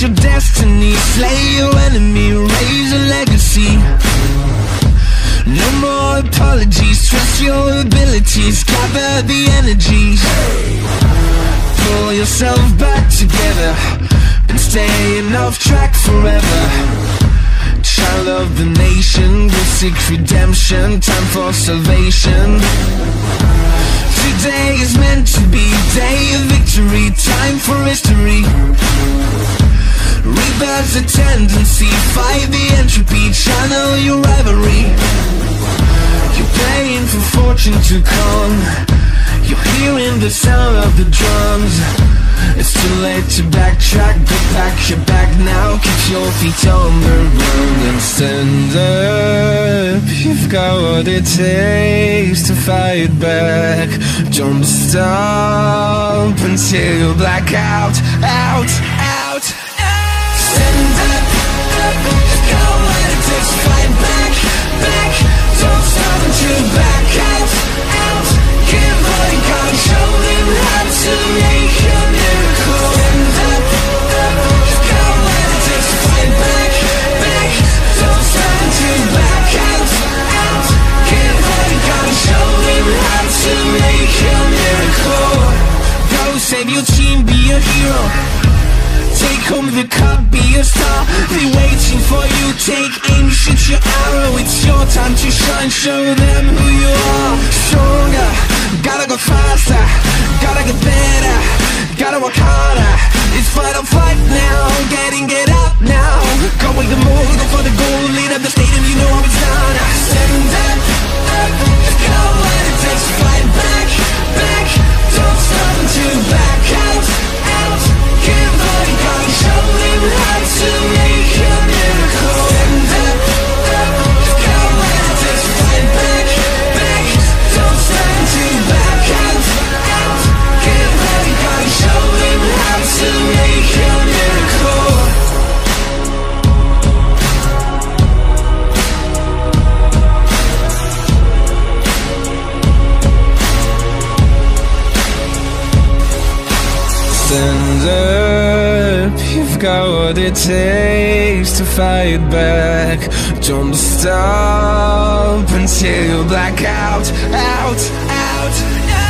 your destiny. Slay your enemy, raise a legacy. No more apologies, trust your abilities. Gather the energies Pull yourself back together And staying off track forever. Child of the nation, We seek redemption. Time for salvation Rebirth's a tendency. Fight the entropy Channel your rivalry You're playing for fortune to come. You're hearing the sound of the drums. It's too late to backtrack Go pack your bag now. Keep your feet on the ground And stand up. You've got what it takes to fight back. Don't stop until you black Out, out, save your team, be a hero Take home the cup, be a star. They're waiting for you, take aim, shoot your arrow. It's your time to shine, show them who you are. Stronger, gotta go faster. Gotta get better, gotta work harder. It's fight Stand up, you've got what it takes to fight back. Don't stop until you black out, out, out. Stand